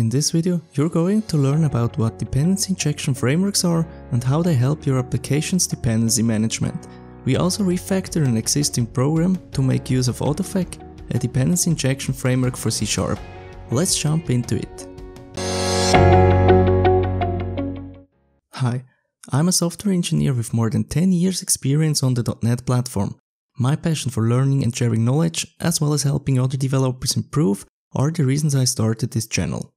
In this video, you're going to learn about what dependency injection frameworks are and how they help your application's dependency management. We also refactor an existing program to make use of AutoFac, a dependency injection framework for C Sharp. Let's jump into it. Hi, I'm a software engineer with more than 10 years experience on the .NET platform. My passion for learning and sharing knowledge, as well as helping other developers improve, are the reasons I started this channel.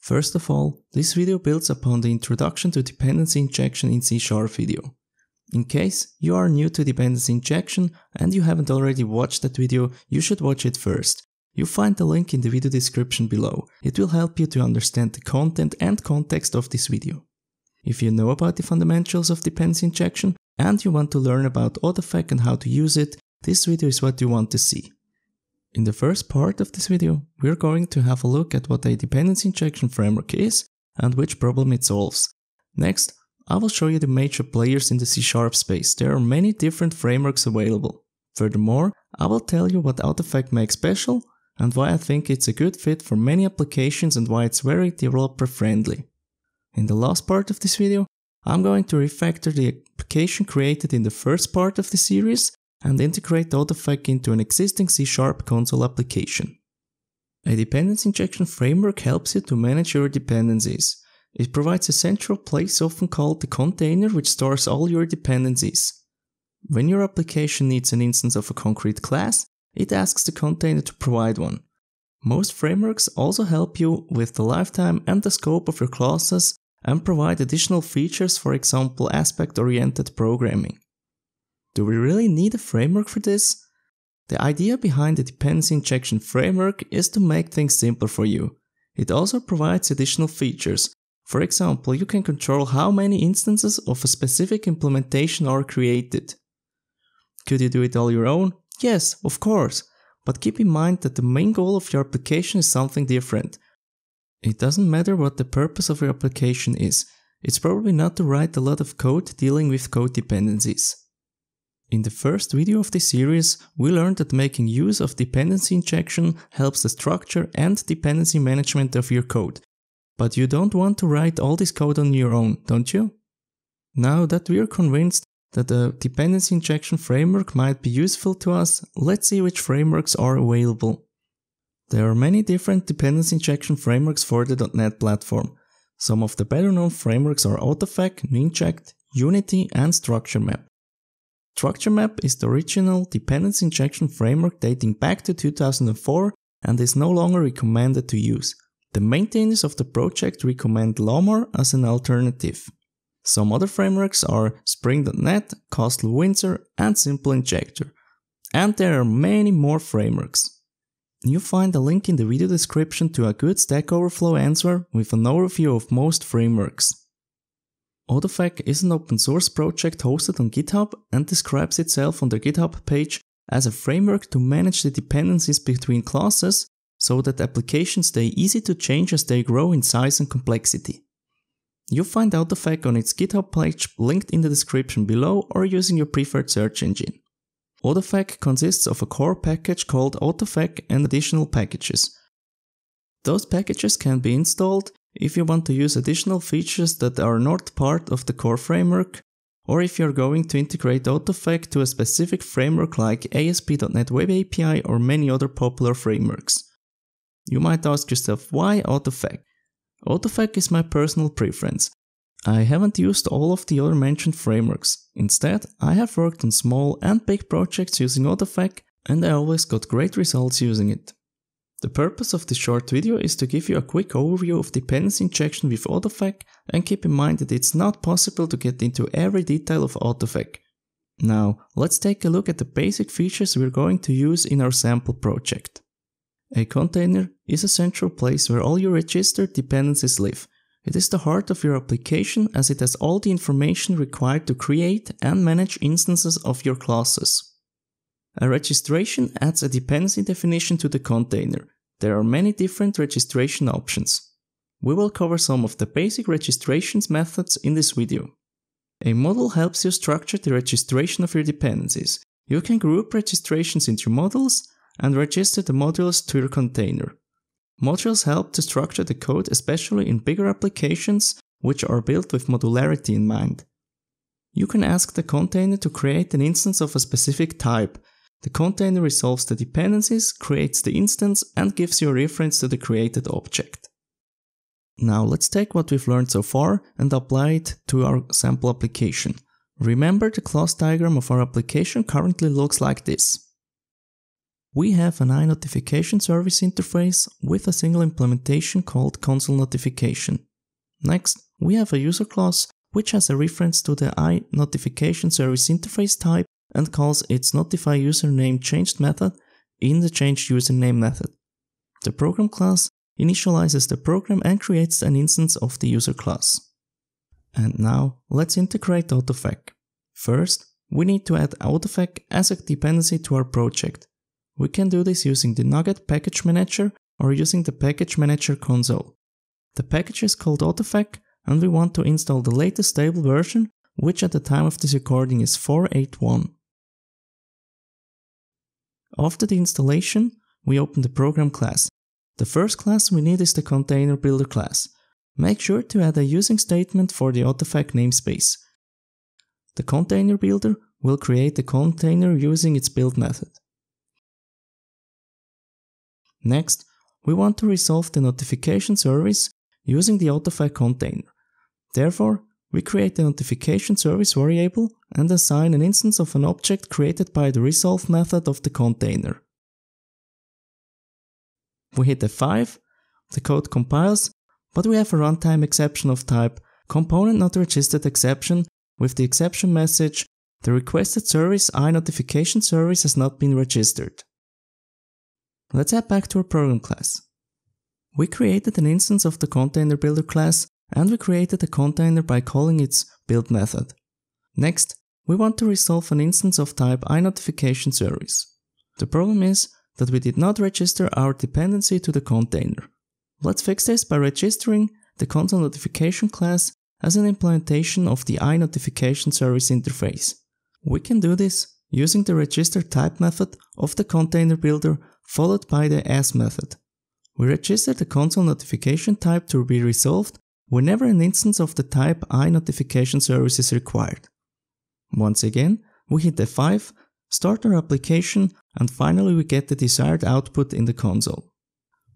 First of all, this video builds upon the introduction to dependency injection in C video. In case you are new to dependency injection and you haven't already watched that video, you should watch it first. You find the link in the video description below. It will help you to understand the content and context of this video. If you know about the fundamentals of dependency injection and you want to learn about AutoFac and how to use it, this video is what you want to see. In the first part of this video, we're going to have a look at what a dependency injection framework is and which problem it solves. Next, I will show you the major players in the C-sharp space. There are many different frameworks available. Furthermore, I will tell you what AutoFac makes special and why I think it's a good fit for many applications and why it's very developer friendly. In the last part of this video, I'm going to refactor the application created in the first part of the series and integrate AutoFac into an existing C-sharp console application. A dependency injection framework helps you to manage your dependencies. It provides a central place often called the container which stores all your dependencies. When your application needs an instance of a concrete class, it asks the container to provide one. Most frameworks also help you with the lifetime and the scope of your classes and provide additional features, for example aspect-oriented programming. Do we really need a framework for this? The idea behind the dependency injection framework is to make things simpler for you. It also provides additional features. For example, you can control how many instances of a specific implementation are created. Could you do it all your own? Yes, of course. But keep in mind that the main goal of your application is something different. It doesn't matter what the purpose of your application is. It's probably not to write a lot of code dealing with code dependencies. In the first video of this series, we learned that making use of dependency injection helps the structure and dependency management of your code. But you don't want to write all this code on your own, don't you? Now that we're convinced that a dependency injection framework might be useful to us, let's see which frameworks are available. There are many different dependency injection frameworks for the .NET platform. Some of the better known frameworks are AutoFac, Ninject, Unity and StructureMap. StructureMap is the original dependency injection framework dating back to 2004 and is no longer recommended to use. The maintainers of the project recommend Lamar as an alternative. Some other frameworks are Spring.NET, Castle Windsor, and Simple Injector. And there are many more frameworks. You find a link in the video description to a good Stack Overflow answer with an overview of most frameworks. AutoFac is an open source project hosted on GitHub and describes itself on their GitHub page as a framework to manage the dependencies between classes so that applications stay easy to change as they grow in size and complexity. You'll find AutoFac on its GitHub page linked in the description below or using your preferred search engine. AutoFac consists of a core package called AutoFac and additional packages. Those packages can be installed if you want to use additional features that are not part of the core framework, or if you're going to integrate AutoFac to a specific framework like ASP.NET Web API or many other popular frameworks. You might ask yourself, why AutoFac? AutoFac is my personal preference. I haven't used all of the other mentioned frameworks. Instead, I have worked on small and big projects using AutoFac and I always got great results using it. The purpose of this short video is to give you a quick overview of dependency injection with AutoFac and keep in mind that it's not possible to get into every detail of AutoFac. Now, let's take a look at the basic features we're going to use in our sample project. A container is a central place where all your registered dependencies live. It is the heart of your application as it has all the information required to create and manage instances of your classes. A registration adds a dependency definition to the container. There are many different registration options. We will cover some of the basic registrations methods in this video. A module helps you structure the registration of your dependencies. You can group registrations into modules and register the modules to your container. Modules help to structure the code especially in bigger applications which are built with modularity in mind. You can ask the container to create an instance of a specific type. The container resolves the dependencies, creates the instance, and gives you a reference to the created object. Now let's take what we've learned so far and apply it to our sample application. Remember the class diagram of our application currently looks like this. We have an iNotification service interface with a single implementation called console notification. Next, we have a user class which has a reference to the iNotification service interface type and calls its notify username changed method in the changed username method. The program class initializes the program and creates an instance of the user class. And now let's integrate AutoFac. First, we need to add AutoFac as a dependency to our project. We can do this using the NuGet package manager or using the package manager console. The package is called AutoFac and we want to install the latest stable version, which at the time of this recording is 481. After the installation, we open the program class. The first class we need is the container builder class. Make sure to add a using statement for the AutoFac namespace. The container builder will create the container using its build method. Next, we want to resolve the notification service using the AutoFac container. Therefore, we create the notification service variable and assign an instance of an object created by the resolve method of the container. We hit F5, the code compiles, but we have a runtime exception of type component not registered exception with the exception message the requested service iNotification service has not been registered. Let's head back to our program class. We created an instance of the container builder class and we created a container by calling its build method. Next, we want to resolve an instance of type iNotification service. The problem is that we did not register our dependency to the container. Let's fix this by registering the console notification class as an implementation of the iNotification service interface. We can do this using the register type method of the container builder followed by the as method. We register the console notification type to be resolved whenever an instance of the type iNotification service is required. Once again, we hit F5, start our application, and finally we get the desired output in the console.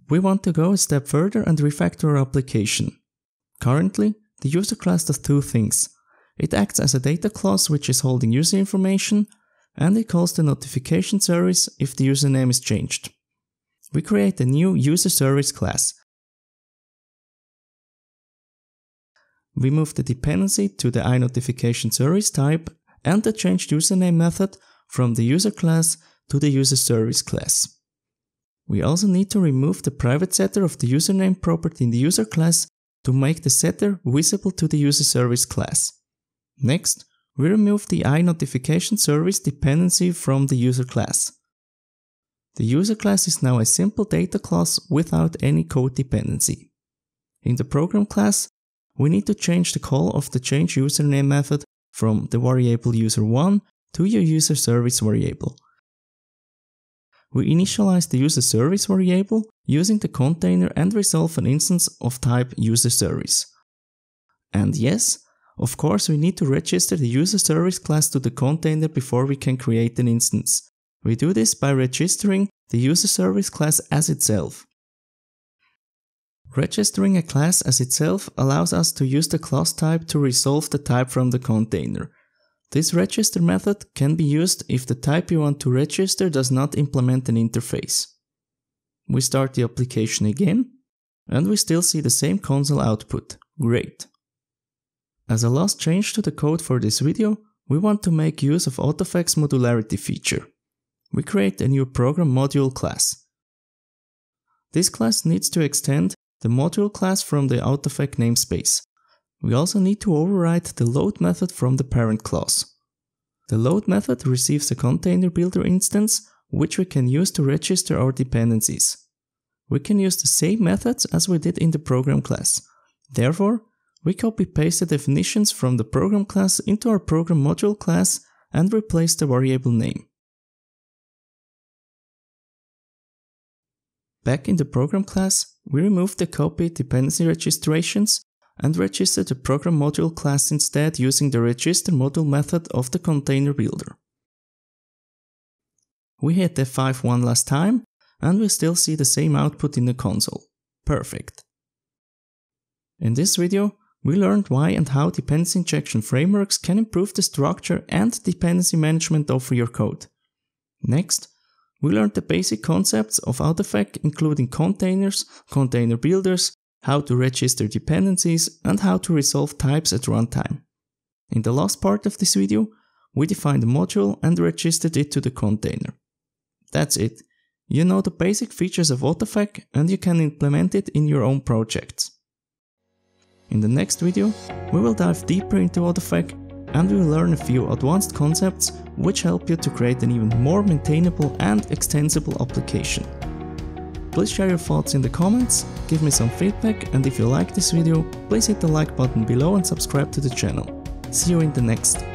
We want to go a step further and refactor our application. Currently, the user class does two things. It acts as a data class which is holding user information, and it calls the notification service if the username is changed. We create a new user service class we move the dependency to the iNotification service type and the changed username method from the user class to the user service class. We also need to remove the private setter of the username property in the user class to make the setter visible to the user service class. Next, we remove the iNotification service dependency from the user class. The user class is now a simple data class without any code dependency. In the program class, we need to change the call of the change username method from the variable user1 to your user service variable. We initialize the user service variable using the container and resolve an instance of type user service. And yes, of course we need to register the user service class to the container before we can create an instance. We do this by registering the user service class as itself. Registering a class as itself allows us to use the class type to resolve the type from the container. This register method can be used if the type you want to register does not implement an interface. We start the application again, and we still see the same console output. Great. As a last change to the code for this video, we want to make use of AutoFac's modularity feature. We create a new program module class. This class needs to extend the module class from the AutoFac namespace. We also need to override the load method from the parent class. The load method receives a container builder instance which we can use to register our dependencies. We can use the same methods as we did in the program class. Therefore, we copy paste the definitions from the program class into our program module class and replace the variable name. Back in the program class, we removed the copy dependency registrations and registered the program module class instead using the register module method of the container builder. We hit F5 one last time and we still see the same output in the console. Perfect. In this video, we learned why and how dependency injection frameworks can improve the structure and dependency management of your code. Next, we learned the basic concepts of Autofac including containers, container builders, how to register dependencies, and how to resolve types at runtime. In the last part of this video, we defined a module and registered it to the container. That's it. You know the basic features of Autofac and you can implement it in your own projects. In the next video, we will dive deeper into Autofac and we will learn a few advanced concepts which help you to create an even more maintainable and extensible application. Please share your thoughts in the comments, give me some feedback and if you like this video, please hit the like button below and subscribe to the channel. See you in the next